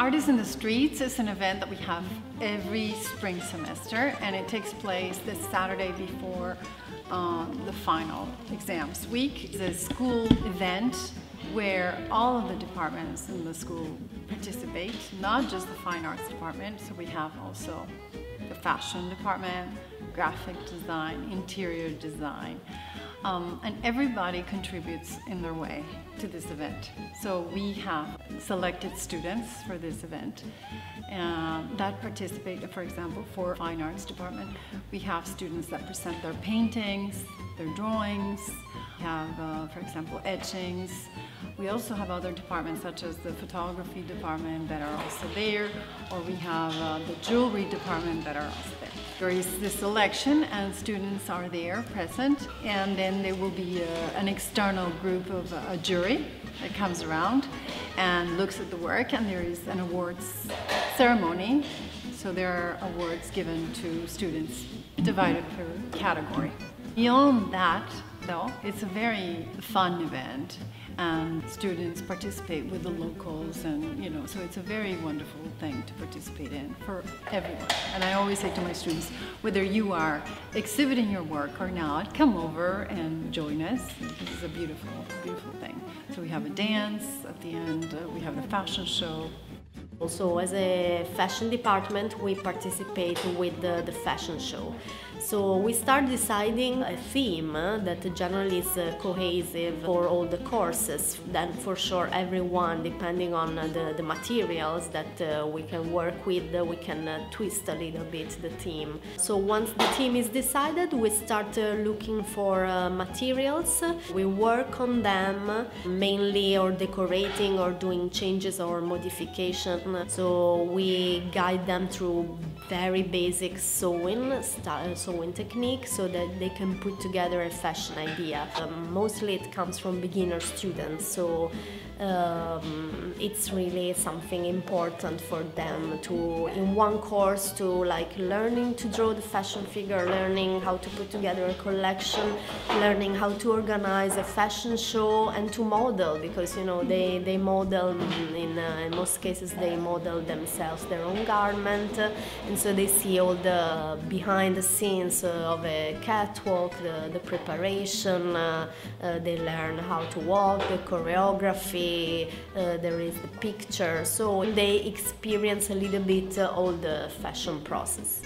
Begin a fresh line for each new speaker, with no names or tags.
Art is in the Streets is an event that we have every spring semester and it takes place this Saturday before uh, the final exams week. It's a school event where all of the departments in the school participate, not just the fine arts department, so we have also the fashion department, graphic design, interior design, um, and everybody contributes in their way to this event. So we have selected students for this event uh, that participate, for example, for fine arts department. We have students that present their paintings, their drawings, we have, uh, for example, etchings. We also have other departments such as the photography department that are also there, or we have uh, the jewelry department that are also there. There is the selection and students are there present and then there will be uh, an external group of uh, a jury that comes around and looks at the work and there is an awards ceremony. So there are awards given to students divided per category. Beyond that, though, it's a very fun event and students participate with the locals and you know so it's a very wonderful thing to participate in for everyone. And i always say to my students whether you are exhibiting your work or not come over and join us. This is a beautiful beautiful thing. So we have a dance at the end uh, we have the fashion show
also, as a fashion department, we participate with the, the fashion show. So we start deciding a theme that generally is uh, cohesive for all the courses. Then for sure everyone, depending on the, the materials that uh, we can work with, uh, we can uh, twist a little bit the theme. So once the theme is decided, we start uh, looking for uh, materials. We work on them mainly or decorating or doing changes or modification so we guide them through very basic sewing sewing technique so that they can put together a fashion idea. Um, mostly it comes from beginner students, so um, it's really something important for them to in one course to like learning to draw the fashion figure learning how to put together a collection learning how to organize a fashion show and to model because you know they they model in, uh, in most cases they model themselves their own garment. And so they see all the behind the scenes uh, of a catwalk the, the preparation uh, uh, they learn how to walk the choreography uh, there is the picture, so they experience a little bit uh, all the fashion process.